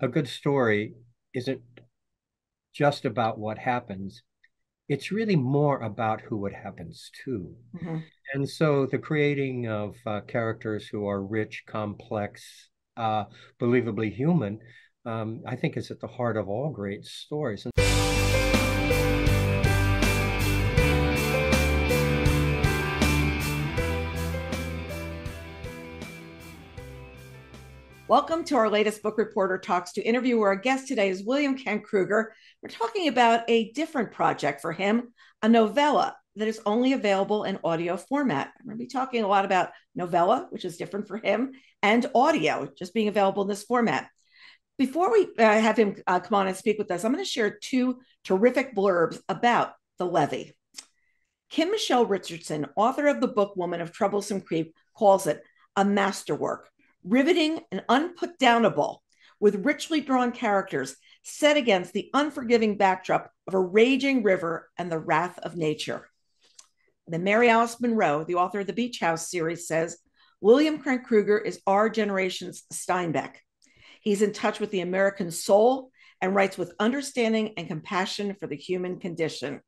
a, good story isn't just about what happens. It's really more about who it happens to. Mm-hmm. And so the creating of uh, characters who are rich, complex, uh, believably human, um, I think is at the heart of all great stories. Welcome to our latest Bookreporter Talks to interview. Where Our guest today is William Kent Krueger. We're talking about a different project for him, a novella that is only available in audio format. I'm going to be talking a lot about novella, which is different for him, and audio, just being available in this format. Before we uh, have him uh, come on and speak with us, I'm going to share two terrific blurbs about The levee. Kim Michele Richardson, author of the book Woman of Troublesome Creek, calls it a masterwork riveting and unputdownable, with richly drawn characters set against the unforgiving backdrop of a raging river and the wrath of nature. Then Mary Alice Monroe, the author of the Beach House series, says William Kent Krueger is our generation's Steinbeck. He's in touch with the American soul and writes with understanding and compassion for the human condition.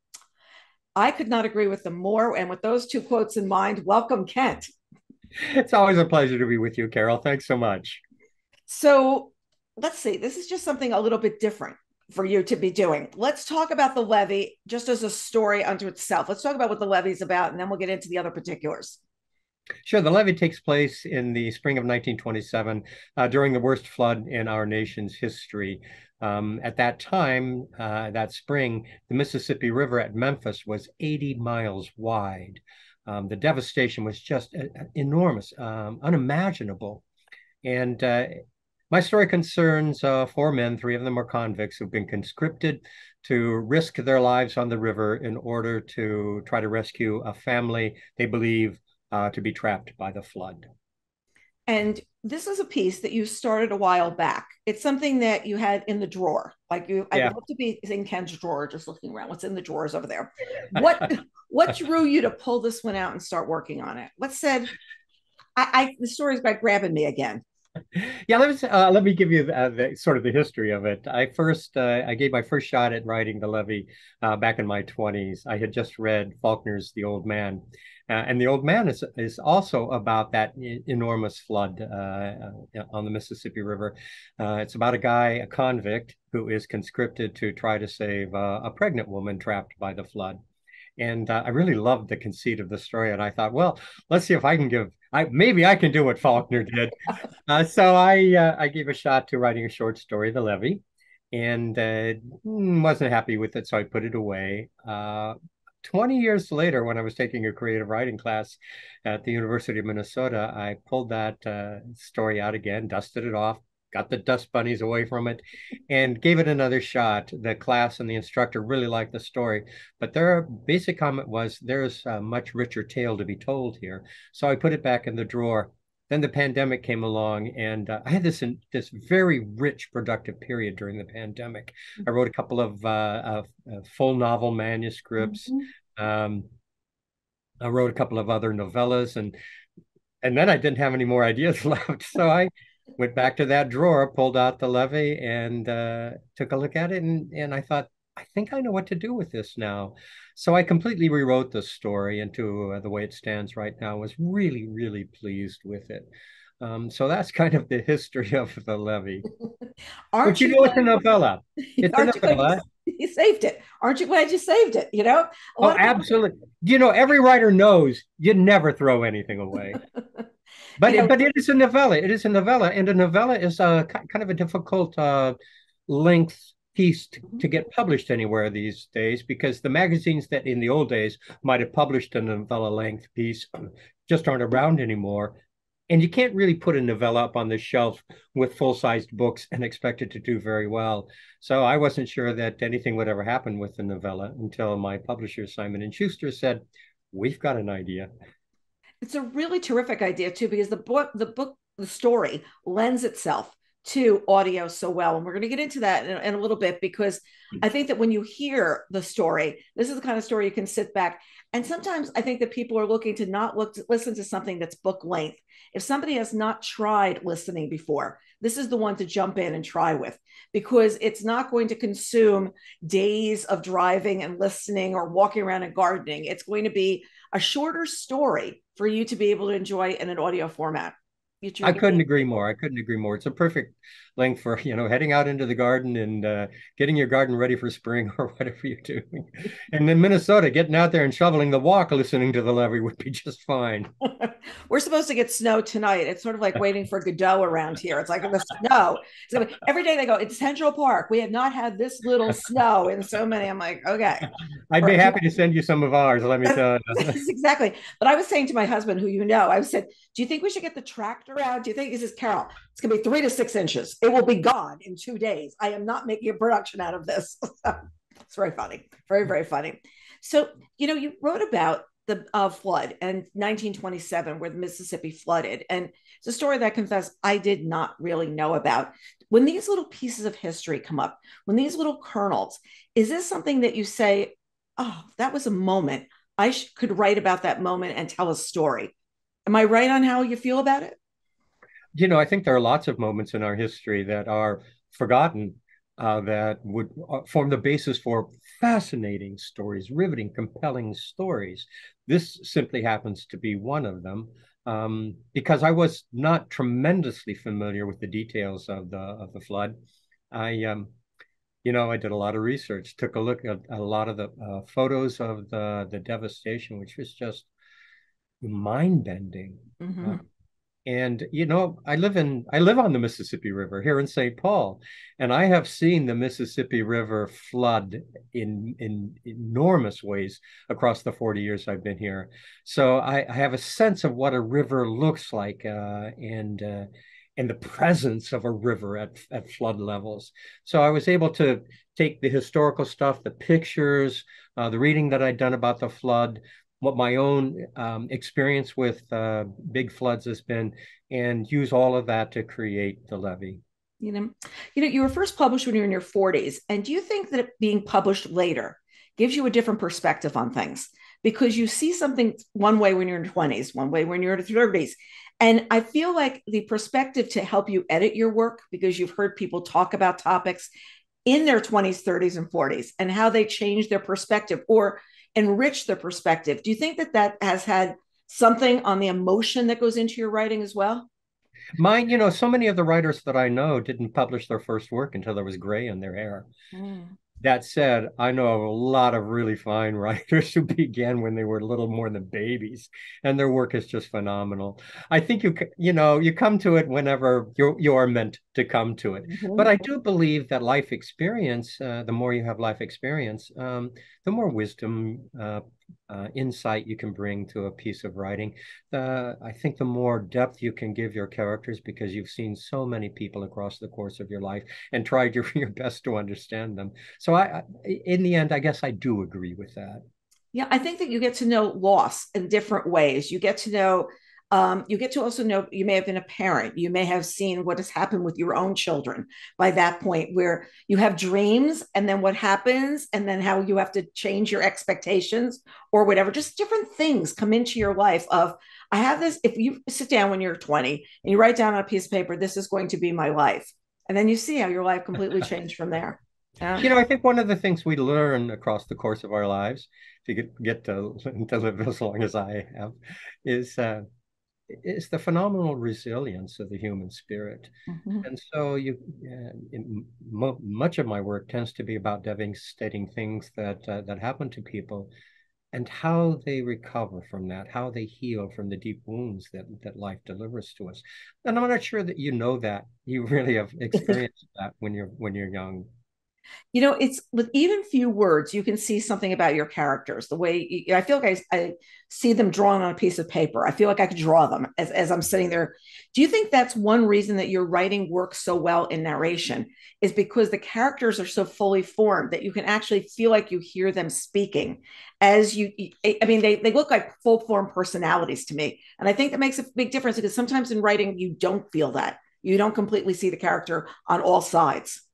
I could not agree with them more. And with those two quotes in mind, welcome, Kent it's always a pleasure to be with you, Carol. Thanks so much. So let's see, this is just something a little bit different for you to be doing. Let's talk about the levee just as a story unto itself. Let's talk about what the levee is about, and then we'll get into the other particulars. Sure. The levee takes place in the spring of 1927 uh, during the worst flood in our nation's history. Um, at that time, uh, that spring, the Mississippi River at Memphis was 80 miles wide. Um, the devastation was just uh, uh, enormous, um, unimaginable. And uh, my story concerns uh, four men, three of them are convicts who've been conscripted to risk their lives on the river in order to try to rescue a family they believe uh, to be trapped by the flood. And this is a piece that you started a while back. It's something that you had in the drawer. Like you, yeah. I love to be in Kent's drawer, just looking around. What's in the drawers over there? What what drew you to pull this one out and start working on it? What said? I, I the story's by grabbing me again. Yeah, let me uh, let me give you uh, the, sort of the history of it. I first uh, I gave my first shot at writing the levee uh, back in my twenties. I had just read Faulkner's The Old Man, uh, and the old man is is also about that enormous flood uh, uh, on the Mississippi River. Uh, it's about a guy, a convict, who is conscripted to try to save uh, a pregnant woman trapped by the flood. And uh, I really loved the conceit of the story, and I thought, well, let's see if I can give. I maybe I can do what Faulkner did. so I I gave a shot to writing a short story, The Levee, and wasn't happy with it, so I put it away. 20 years later, when I was taking a creative writing class at the University of Minnesota, I pulled that uh, story out again, dusted it off, got the dust bunnies away from it, and gave it another shot. The class and the instructor really liked the story, but their basic comment was there's a much richer tale to be told here. So I put it back in the drawer. Then the pandemic came along, and uh, I had this in, this very rich, productive period during the pandemic. I wrote a couple of, uh, uh, full novel manuscripts. Mm-hmm. Um, I wrote a couple of other novellas, and and then I didn't have any more ideas left. So I went back to that drawer, pulled out the levee, and uh, took a look at it, and and I thought, I think I know what to do with this now. So I completely rewrote the story into uh, the way it stands right now. I was really, really pleased with it. Um, so that's kind of the history of the levee. Aren't but you, you know, it's a novella. It's a novella. You, you saved it. Aren't you glad you saved it? You know? Oh, absolutely. You know, every writer knows you never throw anything away. but you know, it, but it is a novella. It is a novella, and a novella is a kind of a difficult uh, length piece to, mm-hmm. to, get published anywhere these days because the magazines that in the old days might have published a novella length piece just aren't around anymore. And you can't really put a novella up on the shelf with full sized books and expect it to do very well. So I wasn't sure that anything would ever happen with the novella until my publisher, Simon and Schuster, said, We've got an idea. It's a really terrific idea, too, because the book, the book, the story lends itself to audio so well. And we're going to get into that in, in, a little bit because hmm. I think that when you hear the story, this is the kind of story you can sit back And sometimes I think that people are looking to not look to listen to something that's book length. If somebody has not tried listening before, this is the one to jump in and try with because it's not going to consume days of driving and listening or walking around and gardening. It's going to be a shorter story for you to be able to enjoy in an audio format. I couldn't agree more. I couldn't agree more. It's a perfect length for you know heading out into the garden and uh, getting your garden ready for spring or whatever you're doing. And in Minnesota, getting out there and shoveling the walk, listening to the levee would be just fine. We're supposed to get snow tonight. It's sort of like waiting for Godot around here. It's like the snow. So every day they go, it's Central Park. We have not had this little snow in so many. I'm like, okay. I'd be happy to send you some of ours. Let me tell you. exactly. But I was saying to my husband, who you know, I said, do you think we should get the tractor out? Do you think, he says, Carol, it's to be three to six inches. It will be gone in two days. I am not making a production out of this. it's very funny. Very, very funny. So, you know, you wrote about the uh, flood and 1927 where the Mississippi flooded. And it's a story that I confess I did not really know about. When these little pieces of history come up, when these little kernels, is this something that you say, oh, that was a moment. I sh- could write about that moment and tell a story. Am I right on how you feel about it? You know, I think there are lots of moments in our history that are forgotten uh, that would uh, form the basis for fascinating stories, riveting, compelling stories. This simply happens to be one of them. Um, because I was not tremendously familiar with the details of the of the flood. I, um, you know, I did a lot of research, took a look at a lot of the uh, photos of the the devastation, which was just mind bending. Mm-hmm. Uh, and you know, I live in I live on the Mississippi River here in St. Paul, and I have seen the Mississippi River flood in in enormous ways across the 40 years I've been here. So I, I have a sense of what a river looks like, uh, and uh, and the presence of a river at, at flood levels. So I was able to take the historical stuff, the pictures, uh, the reading that I'd done about the flood, what my own um, experience with uh, big floods has been and use all of that to create the levee. You know you know you were first published when you were in your 40s and do you think that being published later gives you a different perspective on things? Because you see something one way when you're in your 20s one way when you're in your 30s and i feel like the perspective to help you edit your work because you've heard people talk about topics in their 20s 30s and 40s and how they change their perspective or enrich the perspective. Do you think that that has had something on the emotion that goes into your writing as well? Mine, you know, so many of the writers that I know didn't publish their first work until there was gray in their hair. Mm. That said, I know of a lot of really fine writers who began when they were a little more than babies, and their work is just phenomenal. I think you you know you come to it whenever you you are meant to come to it. Mm-hmm. But I do believe that life experience, uh, the more you have life experience, um, the more wisdom, uh, uh, insight you can bring to a piece of writing. The, I think the more depth you can give your characters because you've seen so many people across the course of your life and tried your, your best to understand them. So I, in the end, I guess I do agree with that. Yeah, I think that you get to know loss in different ways. You get to know um, you get to also know you may have been a parent. You may have seen what has happened with your own children by that point, where you have dreams and then what happens, and then how you have to change your expectations or whatever. Just different things come into your life of, I have this. If you sit down when you're 20 and you write down on a piece of paper, this is going to be my life. And then you see how your life completely changed from there. Yeah. You know, I think one of the things we learn across the course of our lives, if you get, get to, to live as long as I have, is uh, is the phenomenal resilience of the human spirit. Mm-hmm. And so you, uh, much of my work tends to be about devastating things that uh, that happen to people and how they recover from that, how they heal from the deep wounds that, that life delivers to us. And I'm not sure that you know that. You really have experienced that when you're when you're young you know it's with even few words you can see something about your characters the way you, i feel like I, I, see them drawn on a piece of paper. I feel like i could draw them as, as i'm sitting there. Do you think that's one reason that your writing works so well in narration? Is because the characters are so fully formed that you can actually feel like you hear them speaking as you i mean they, they look like full form personalities to me. And i think that makes a big difference because sometimes in writing you don't feel that. You don't completely see the character on all sides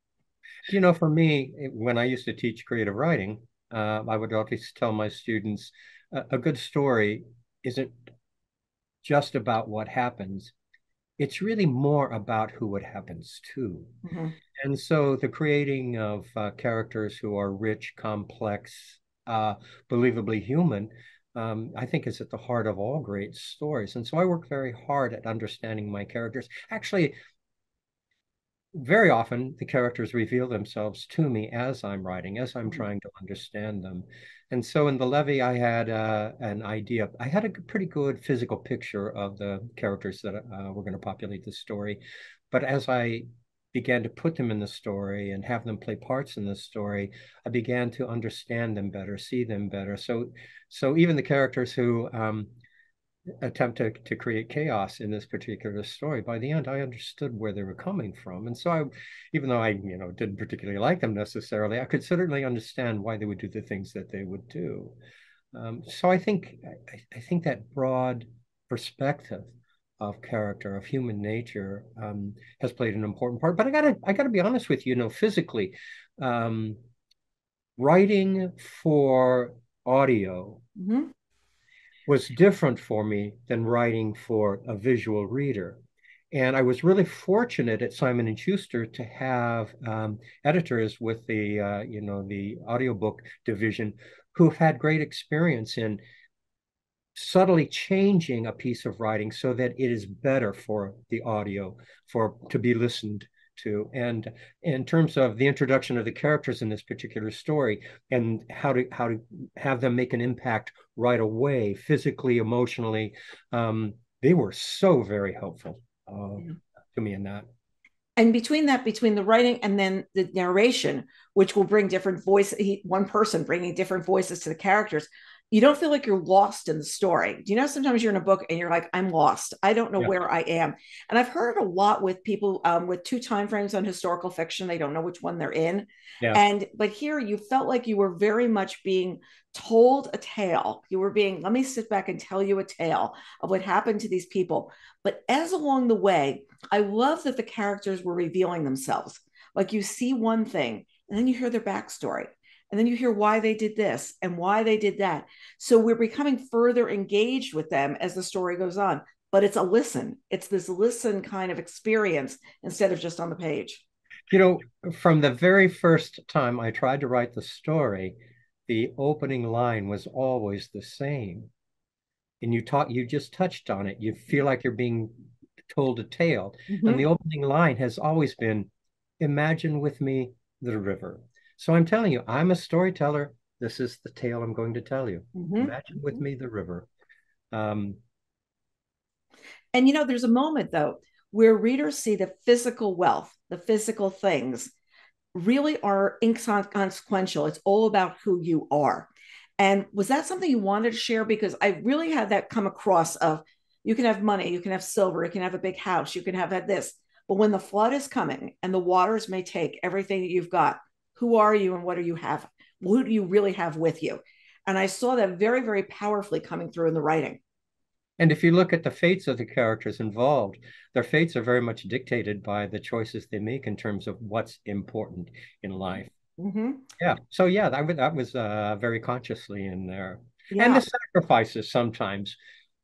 you know, for me, when I used to teach creative writing, uh, I would always tell my students, a, a good story isn't just about what happens. It's really more about who it happens to. Mm-hmm. And so the creating of uh, characters who are rich, complex, uh, believably human, um, I think is at the heart of all great stories. And so I work very hard at understanding my characters. Actually, very often the characters reveal themselves to me as I'm writing, as I'm mm-hmm. trying to understand them. And so in the levee, I had uh, an idea. I had a pretty good physical picture of the characters that uh, were going to populate the story. But as I began to put them in the story and have them play parts in the story, I began to understand them better, see them better. So, so even the characters who um, attempt to, to create chaos in this particular story, by the end, I understood where they were coming from. And so I, even though I, you know, didn't particularly like them necessarily, I could certainly understand why they would do the things that they would do. Um, so I think, I, I think that broad perspective of character of human nature um, has played an important part. But I gotta I gotta be honest with you, you know, physically, um, writing for audio mm-hmm. Was different for me than writing for a visual reader. And I was really fortunate at Simon and Schuster to have um, editors with the uh, you know the audiobook division who've had great experience in subtly changing a piece of writing so that it is better for the audio for to be listened to and in terms of the introduction of the characters in this particular story and how to how to have them make an impact right away physically emotionally um, they were so very helpful uh, yeah. to me in that and between that between the writing and then the narration which will bring different voice one person bringing different voices to the characters you don't feel like you're lost in the story. Do you know sometimes you're in a book and you're like, I'm lost. I don't know yeah. where I am. And I've heard a lot with people um, with two time frames on historical fiction. They don't know which one they're in. Yeah. And but here you felt like you were very much being told a tale. You were being, let me sit back and tell you a tale of what happened to these people. But as along the way, I love that the characters were revealing themselves. Like you see one thing and then you hear their backstory and then you hear why they did this and why they did that. So we're becoming further engaged with them as the story goes on. But it's a listen. It's this listen kind of experience instead of just on the page. You know, from the very first time I tried to write the story, the opening line was always the same. And you talk, you just touched on it. You feel like you're being told a tale. Mm-hmm. And the opening line has always been, imagine with me the river so I'm telling you, I'm a storyteller. This is the tale I'm going to tell you. Mm-hmm. Imagine with mm-hmm. me the river. Um, and you know, there's a moment though where readers see the physical wealth, the physical things really are inconsequential. It's all about who you are. And was that something you wanted to share? Because I really had that come across of you can have money, you can have silver, you can have a big house, you can have had this. But when the flood is coming and the waters may take everything that you've got, who are you and what do you have? Who do you really have with you? And I saw that very, very powerfully coming through in the writing. And if you look at the fates of the characters involved, their fates are very much dictated by the choices they make in terms of what's important in life. Mm-hmm. Yeah. So yeah, that, that was uh, very consciously in there. Yeah. And the sacrifices sometimes,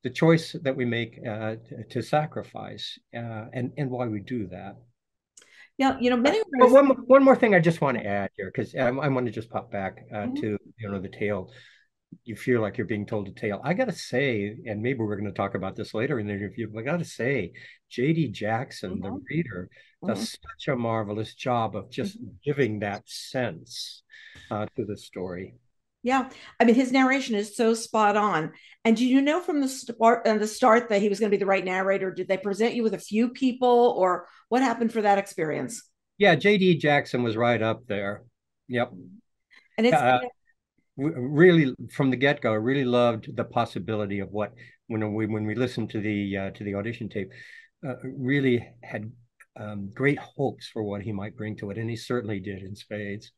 the choice that we make uh, to, sacrifice, uh, and and why we do that. Yeah, you know, many. Well, one, one more thing I just want to add here, because I, I want to just pop back uh, mm-hmm. to you know the tale. You feel like you're being told a tale. I gotta say, and maybe we're going to talk about this later in the interview. But I gotta say, J.D. Jackson, mm-hmm. the reader, does mm-hmm. such a marvelous job of just mm-hmm. giving that sense uh, to the story. Yeah, I mean his narration is so spot on. And do you know from the start uh, the start that he was going to be the right narrator? Did they present you with a few people, or what happened for that experience? Yeah, J.D. Jackson was right up there. Yep. And it's uh, really from the get go. I really loved the possibility of what when we when we listened to the uh, to the audition tape. Uh, really had um, great hopes for what he might bring to it, and he certainly did in spades.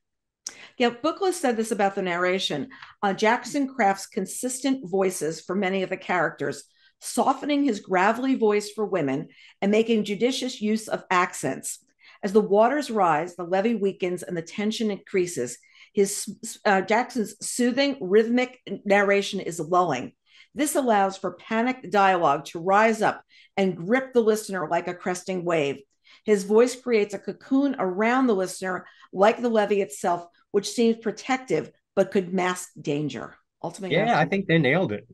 Yeah, Booklist said this about the narration. Uh, Jackson crafts consistent voices for many of the characters, softening his gravelly voice for women and making judicious use of accents. As the waters rise, the levee weakens, and the tension increases. His uh, Jackson's soothing, rhythmic narration is lulling. This allows for panicked dialogue to rise up and grip the listener like a cresting wave. His voice creates a cocoon around the listener, like the levee itself, which seems protective but could mask danger. Ultimately, yeah, I think they nailed it.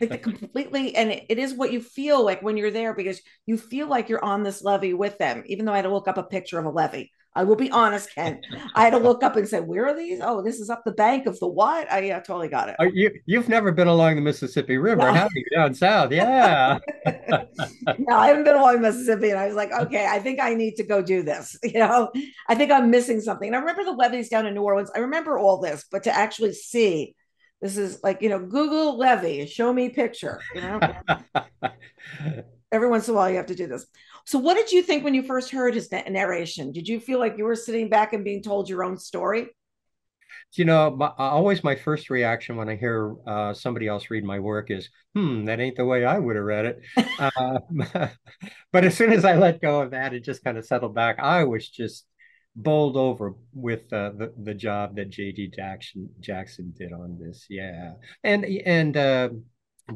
like completely, and it, it is what you feel like when you're there because you feel like you're on this levee with them. Even though I had to look up a picture of a levee, I will be honest, Kent. I had to look up and say, "Where are these? Oh, this is up the bank of the what?" I totally got it. Are you you've never been along the Mississippi River, no. have you? Down south, yeah. no, I haven't been along Mississippi, and I was like, okay, I think I need to go do this. You know, I think I'm missing something. And I remember the levees down in New Orleans. I remember all this, but to actually see this is like you know, Google levee, show me picture. You know. Every once in a while, you have to do this. So, what did you think when you first heard his narration? Did you feel like you were sitting back and being told your own story? You know, my, always my first reaction when I hear uh, somebody else read my work is, "Hmm, that ain't the way I would have read it." uh, but as soon as I let go of that, it just kind of settled back. I was just bowled over with uh, the the job that J.D. Jackson Jackson did on this. Yeah, and and uh,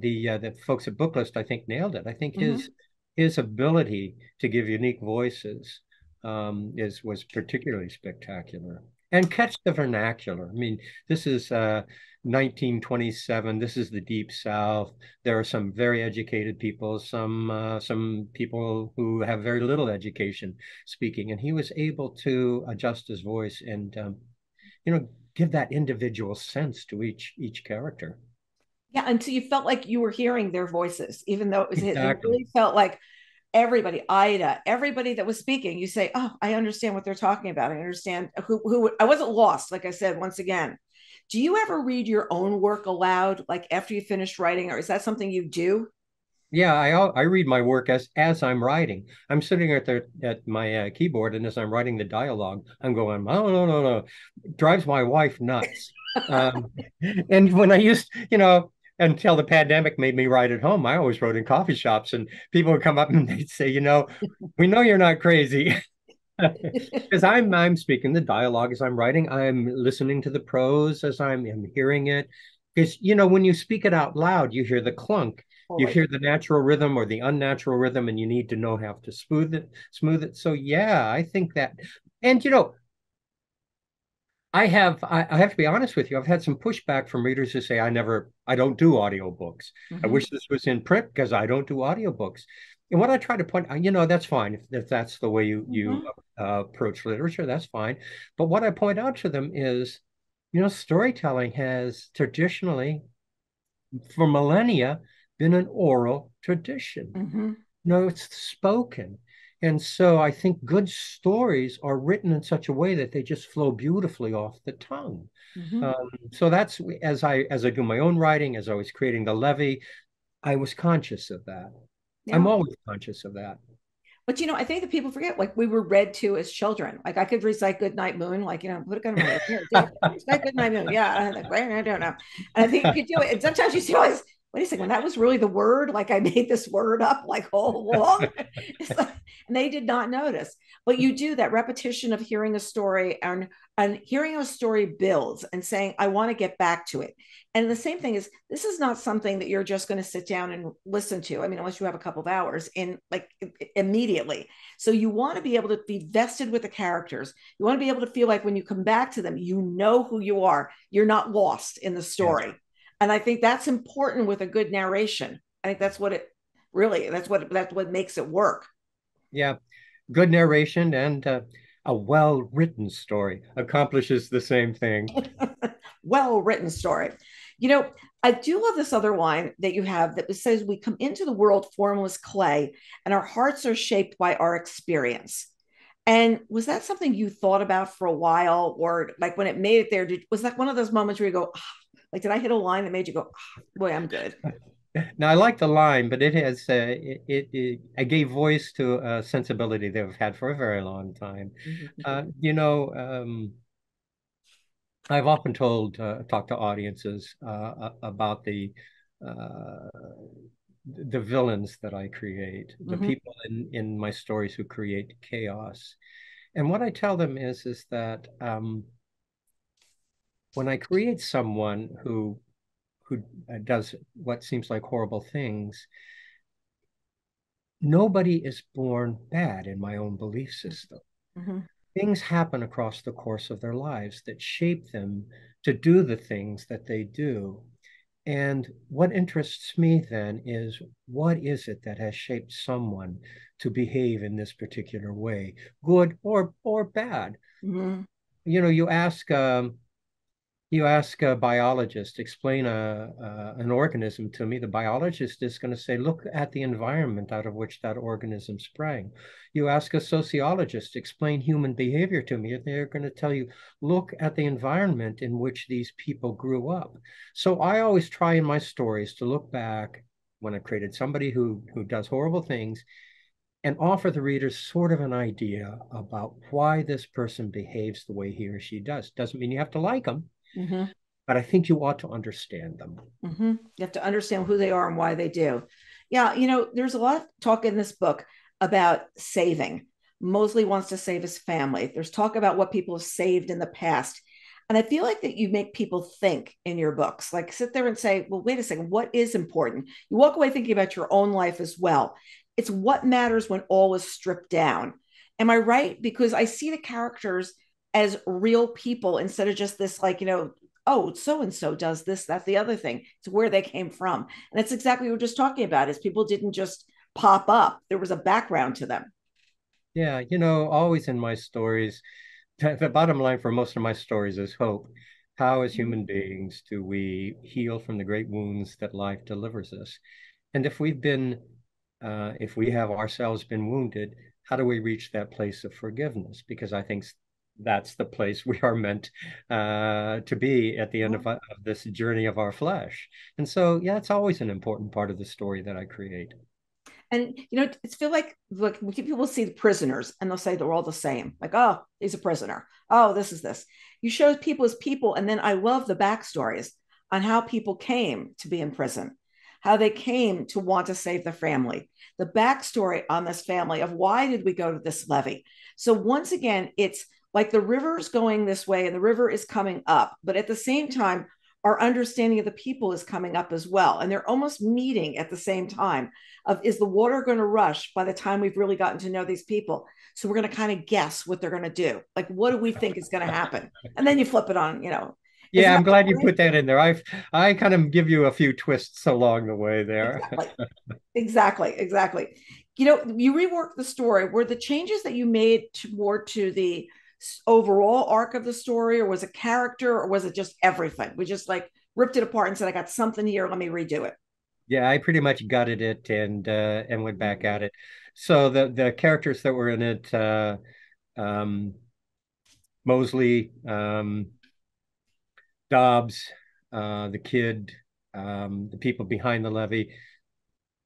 the uh, the folks at Booklist, I think, nailed it. I think his mm-hmm his ability to give unique voices um, is was particularly spectacular. And catch the vernacular. I mean, this is uh, 1927. This is the Deep South. There are some very educated people, some uh, some people who have very little education speaking, and he was able to adjust his voice and um, you know give that individual sense to each each character. Yeah, until you felt like you were hearing their voices, even though it was exactly. it really felt like everybody, Ida, everybody that was speaking. You say, "Oh, I understand what they're talking about. I understand who who." I wasn't lost, like I said once again. Do you ever read your own work aloud, like after you finish writing, or is that something you do? Yeah, I I read my work as as I'm writing. I'm sitting at the at my uh, keyboard, and as I'm writing the dialogue, I'm going, "Oh no no no!" Drives my wife nuts. um, and when I used, you know, until the pandemic made me write at home. I always wrote in coffee shops, and people would come up and they'd say, "You know, we know you're not crazy." Because I'm I'm speaking the dialogue as I'm writing. I'm listening to the prose as I'm, I'm hearing it. Because you know, when you speak it out loud, you hear the clunk, oh, you hear the natural rhythm or the unnatural rhythm, and you need to know how to smooth it, smooth it. So yeah, I think that, and you know, I have I, I, have to be honest with you. I've had some pushback from readers who say I never I don't do audiobooks. Mm-hmm. I wish this was in print because I don't do audiobooks. And what I try to point out, you know, that's fine if, if that's the way you mm-hmm. you uh, approach literature, that's fine. But what I point out to them is, you know, storytelling has traditionally, for millennia, been an oral tradition. Mm-hmm. No, it's spoken. And so I think good stories are written in such a way that they just flow beautifully off the tongue. Mm-hmm. Um, so that's as I as I do my own writing, as I was creating the levee, I was conscious of that. Yeah. I'm always conscious of that. But you know, I think that people forget, like we were read to as children. Like I could recite "Goodnight Moon," like you know, put a gun my here, recite "Goodnight Moon." Yeah, I, like, I don't know, and I think you could do it. And sometimes you see always wait a second, that was really the word. Like I made this word up like all along. like, and they did not notice. But you do that repetition of hearing a story and and hearing a story builds and saying, I want to get back to it. And the same thing is this is not something that you're just going to sit down and listen to. I mean, unless you have a couple of hours in like immediately. So you want to be able to be vested with the characters. You want to be able to feel like when you come back to them, you know who you are. You're not lost in the story. And i think that's important with a good narration. I think that's what it really that's what that's what makes it work. Yeah. Good narration and uh, a well written story accomplishes the same thing. Well written story. You know i do love this other line that you have that says we come into the world formless clay and our hearts are shaped by our experience. And was that something you thought about for a while or like when it made it there did, was that one of those moments where you go oh, like, did I hit a line that made you go, oh, boy, I'm good? Now I like the line, but it has uh, it, it, it, I gave voice to a sensibility that I've had for a very long time. Mm-hmm. Uh, you know, um, I've often told uh, talked to audiences uh, about the uh, the villains that I create, the mm-hmm. people in in my stories who create chaos, and what I tell them is is that um, when I create someone who who uh, does what seems like horrible things, nobody is born bad in my own belief system. Mm-hmm. Things happen across the course of their lives that shape them to do the things that they do. And what interests me then is what is it that has shaped someone to behave in this particular way, good or or bad? Mm-hmm. You know, you ask um, you ask a biologist explain a, an organism to me the biologist is going to say look at the environment out of which that organism sprang. You ask a sociologist explain human behavior to me and they're going to tell you look at the environment in which these people grew up. So i always try in my stories to look back when i created somebody who who does horrible things and offer the readers sort of an idea about why this person behaves the way he or she does. Doesn't mean you have to like them Mm-hmm. But I think you ought to understand them. Mm-hmm. You have to understand who they are and why they do. Yeah, you know, there's a lot of talk in this book about saving. Mosley wants to save his family. There's talk about what people have saved in the past. And I feel like that you make people think in your books, like sit there and say, well, wait a second, what is important? You walk away thinking about your own life as well. It's what matters when all is stripped down. Am I right? Because I see the characters as real people instead of just this like you know oh so and so does this that's the other thing. It's where they came from. And it's exactly what we are just talking about is people didn't just pop up. There was a background to them. Yeah you know always in my stories the bottom line for most of my stories is hope. How as human mm-hmm. beings do we heal from the great wounds that life delivers us? And if we've been uh, if we have ourselves been wounded how do we reach that place of forgiveness? Because i think that's the place we are meant uh, to be at the end of, of, this journey of our flesh. And so, yeah, it's always an important part of the story that I create. And you know, it's feel like like people see the prisoners and they'll say they're all the same. Like, oh, he's a prisoner. Oh, this is this. You show people as people, and then I love the backstories on how people came to be in prison, how they came to want to save the family, the backstory on this family of why did we go to this levee. So once again, it's like the river is going this way and the river is coming up but at the same time our understanding of the people is coming up as well. And they're almost meeting at the same time of is the water going to rush by the time we've really gotten to know these people? So we're going to kind of guess what they're going to do. Like what do we think is going to happen? And then you flip it on you know. Yeah i'm glad you put that in there. I've i kind of give you a few twists along the way there. Exactly. Exactly, exactly. you know you reworked the story. Were the changes that you made more to the overall arc of the story or was it character or was it just everything? We just like ripped it apart and said i got something here let me redo it. Yeah i pretty much gutted it and uh and went back at it. So the the characters that were in it uh um mosley um dobbs uh the kid um the people behind the levee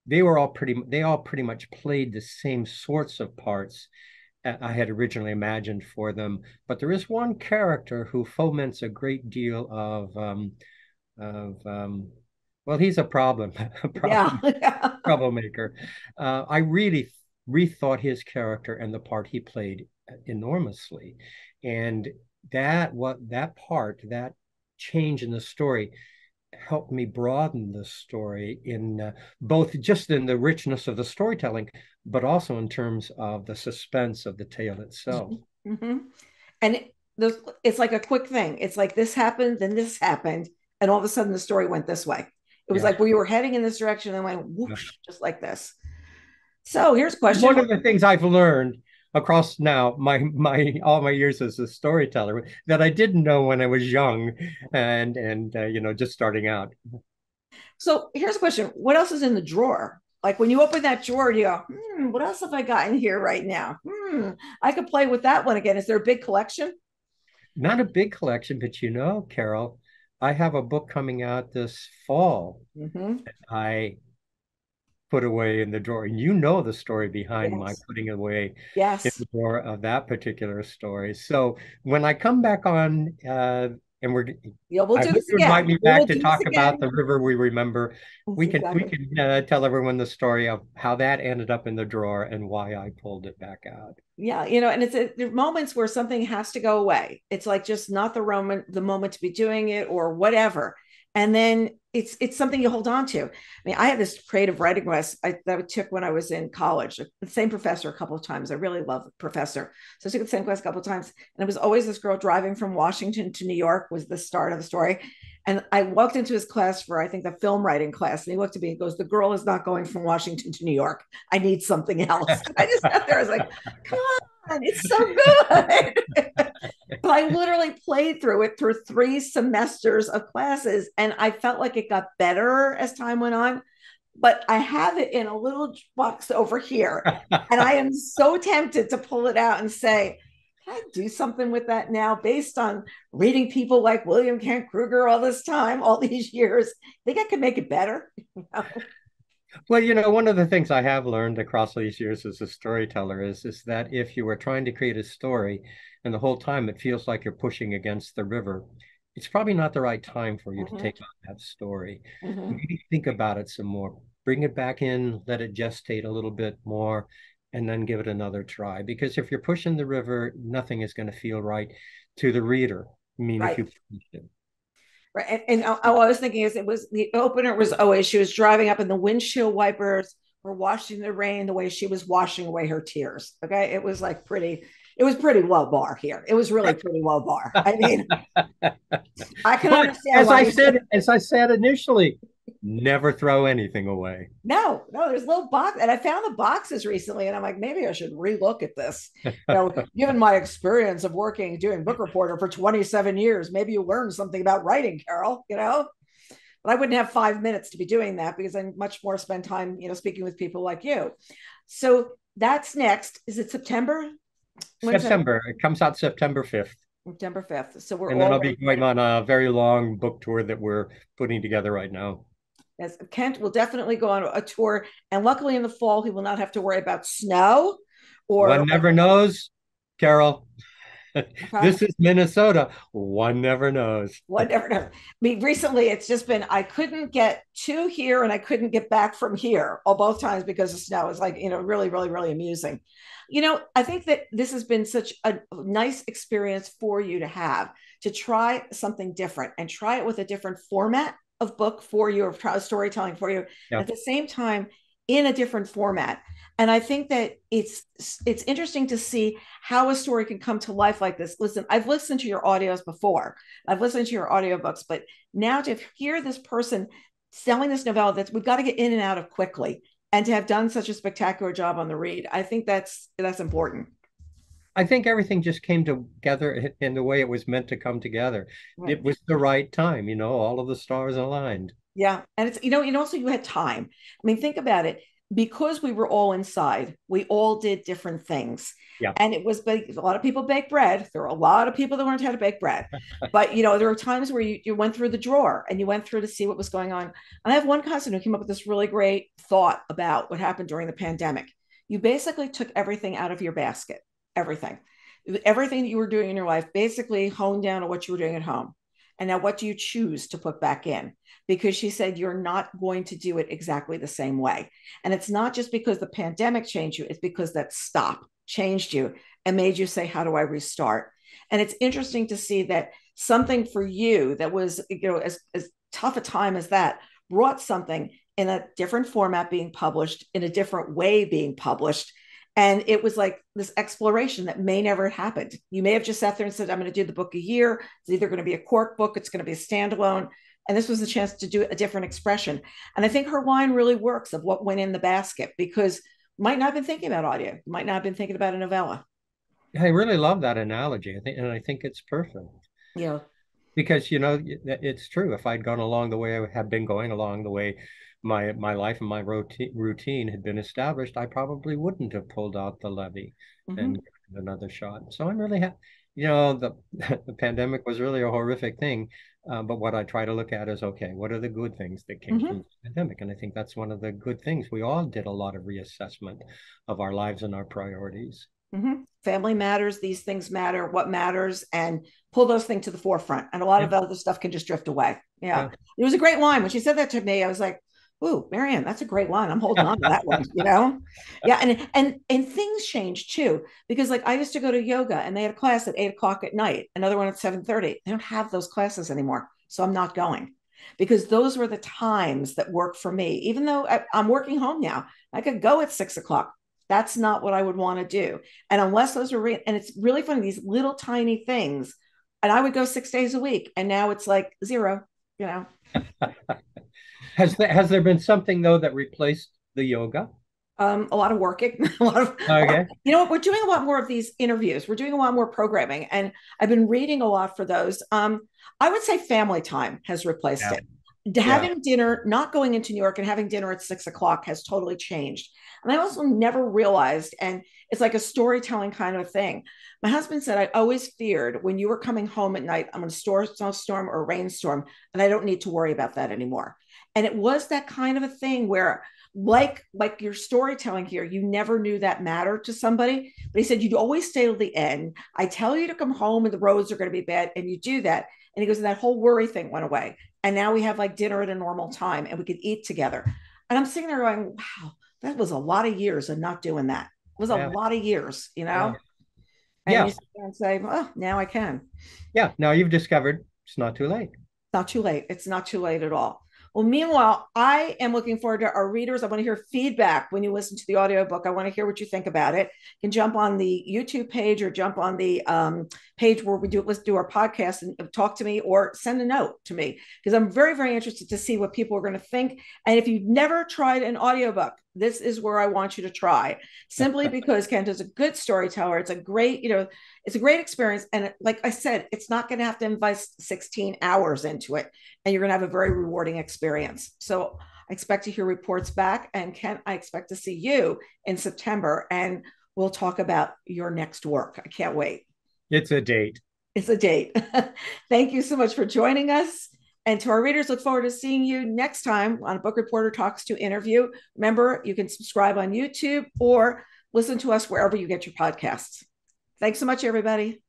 they were all pretty they all pretty much played the same sorts of parts I had originally imagined for them. But there is one character who foments a great deal of um, of um, well, he's a problem, a problem yeah. troublemaker. Uh, I really rethought his character and the part he played enormously, and that what that part that change in the story helped me broaden the story in uh, both just in the richness of the storytelling, but also in terms of the suspense of the tale itself. Mm-hmm. And it, it's like a quick thing. It's like this happened, then this happened, and all of a sudden the story went this way. It was yeah. like we were heading in this direction and went whoosh, yeah. just like this. So here's a question. One of the things I've learned across now my my all my years as a storyteller that I didn't know when I was young and and uh, you know just starting out. So here's a question: What else is in the drawer? Like when you open that drawer, you go, hmm, "What else have I got in here right now? Hmm, I could play with that one again." Is there a big collection? Not a big collection, but you know, Carol, I have a book coming out this fall. Mm-hmm. I put away in the drawer. And you know the story behind yes. my putting away yes. in the drawer of that particular story. So when I come back on uh, and we're yeah, we'll do this again. invite me back we'll to talk about the river we remember. That's we can exactly. we can uh, tell everyone the story of how that ended up in the drawer and why I pulled it back out. Yeah, you know, and it's a, there moments where something has to go away. It's like just not the moment the moment to be doing it or whatever and then it's it's something you hold on to. I mean, I had this creative writing class I, that I took when I was in college. The same professor a couple of times. I really love the professor. So I took the same class a couple of times, and it was always this girl driving from Washington to New York was the start of the story. And I walked into his class for I think the film writing class, and he looked at me and goes, "The girl is not going from Washington to New York. I need something else." I just sat there. I was like, "Come on, it's so good." I literally played through it through three semesters of classes, and I felt like it got better as time went on. But I have it in a little box over here, and I am so tempted to pull it out and say, "Can I do something with that now?" Based on reading people like William Kent Krueger all this time, all these years, I think I can make it better. Well, you know, one of the things I have learned across these years as a storyteller is is that if you are trying to create a story and the whole time it feels like you're pushing against the river, it's probably not the right time for you mm-hmm. to take on that story. Mm-hmm. Maybe think about it some more. Bring it back in, let it gestate a little bit more, and then give it another try. Because if you're pushing the river, nothing is going to feel right to the reader. I mean, right. if you push it. Right. And, and all I was thinking is it was the opener was always she was driving up and the windshield wipers were washing the rain the way she was washing away her tears. Okay. It was like pretty, it was pretty low bar here. It was really pretty low bar. I mean, I can but understand. As I said, as I said initially, never throw anything away. No, no, there's little box, and I found the boxes recently, and I'm like, maybe I should relook at this. You know, given my experience of working doing Bookreporter for 27 years, maybe you learned something about writing, Carol. You know, but I wouldn't have five minutes to be doing that because I much more spend time, you know, speaking with people like you. So that's next. Is it September? September. It comes out September 5th. September 5th. So we're and then I'll be going on a very long book tour that we're putting together right now. Yes, Kent will definitely go on a tour. And luckily in the fall, he will not have to worry about snow or one never knows, Carol. this is Minnesota. One never knows. One never knows. I mean, recently it's just been I couldn't get to here and I couldn't get back from here all both times because of snow. It's like, you know, really, really, really amusing. You know, I think that this has been such a nice experience for you to have to try something different and try it with a different format of book for you or storytelling for you. Yeah. At the same time, in a different format and i think that it's it's interesting to see how a story can come to life like this listen i've listened to your audios before i've listened to your audiobooks but now to hear this person selling this novella that we've got to get in and out of quickly and to have done such a spectacular job on the read i think that's that's important I think everything just came together in the way it was meant to come together. Right. It was the right time, you know, all of the stars aligned. Yeah. And it's, you know, and also you had time. I mean, think about it. Because we were all inside, we all did different things. Yeah. And it was a lot of people bake bread. There were a lot of people that learned how to bake bread. but you know, there were times where you, you went through the drawer and you went through to see what was going on. And I have one cousin who came up with this really great thought about what happened during the pandemic. You basically took everything out of your basket, everything. Everything that you were doing in your life basically honed down to what you were doing at home. And now, what do you choose to put back in? Because she said you're not going to do it exactly the same way. And it's not just because the pandemic changed you, it's because that stop changed you and made you say, How do I restart? And it's interesting to see that something for you that was, you know, as, as tough a time as that brought something in a different format being published, in a different way being published and it was like this exploration that may never have happened. You may have just sat there and said, I'm going to do the book a year. It's either going to be a Cork book, it's going to be a standalone. And this was a chance to do a different expression. And I think her wine really works of what went in the basket because might not have been thinking about audio, might not have been thinking about a novella. I really love that analogy. I think, and I think it's perfect. Yeah. Because, you know, it's true. If I'd gone along the way I have been going along the way my my life and my routine routine had been established, I probably wouldn't have pulled out the levee mm-hmm. and another shot. So I'm really happy. You know, the the pandemic was really a horrific thing, uh, but what I try to look at is okay, what are the good things that came mm-hmm. from the pandemic? And I think that's one of the good things. We all did a lot of reassessment of our lives and our priorities. Mm-hmm. Family matters. These things matter. What matters, and pull those things to the forefront. And a lot yeah. of other stuff can just drift away. Yeah. yeah. it was a great line when she said that to me. I was like, "Ooh, Marianne, that's a great line. I'm holding on to that one." You know? Yeah, and and and things change too because like I used to go to yoga, and they had a class at eight o'clock at night, another one at seven thirty. They don't have those classes anymore, so I'm not going because those were the times that worked for me. Even though I, am working home now, I could go at six o'clock. That's not what I would want to do. And unless those are, re- and it's really funny, these little tiny things. And I would go six days a week. And now it's like zero, you know. has, there, has there been something, though, that replaced the yoga? Um, a lot of working, a lot of, okay. you know what, we're doing a lot more of these interviews. We're doing a lot more programming, and I've been reading a lot for those. Um, I would say family time has replaced yeah. it having dinner, not going into New York and having dinner at six o'clock has totally changed. And I also never realized, and it's like a storytelling kind of thing. My husband said, I always feared when you were coming home at night, I'm in a storm, snowstorm or a rainstorm, and I don't need to worry about that anymore. And it was that kind of a thing where, like, like your storytelling here, you never knew that mattered to somebody. But he said, You'd always stay till the end. I tell you to come home and the roads are going to be bad, and you do that. And he goes, and that whole worry thing went away. And now we have like dinner at a normal time and we could eat together. And I'm sitting there going, wow, that was a lot of years of not doing that. It was a yeah. lot of years, you know? Yeah. And yeah. you sit and say, oh, now I can. Yeah. Now you've discovered it's not too late. Not too late. It's not too late at all. Well, meanwhile, I am looking forward to our readers. I want to hear feedback when you listen to the audiobook. I want to hear what you think about it. You can jump on the YouTube page or jump on the um, page where we do let's do our podcast and talk to me or send a note to me because I'm very, very interested to see what people are going to think. And if you've never tried an audiobook, this is where I want you to try simply because Kent is a good storyteller. It's a great, you know, it's a great experience. And like I said, it's not going to have to invest 16 hours into it. And you're going to have a very rewarding experience. So I expect to hear reports back. And Kent, I expect to see you in September and we'll talk about your next work. I can't wait. It's a date. It's a date. Thank you so much for joining us. And to our readers, look forward to seeing you next time on Bookreporter Talks to Interview. Remember, you can subscribe on YouTube or listen to us wherever you get your podcasts. Thanks so much, everybody.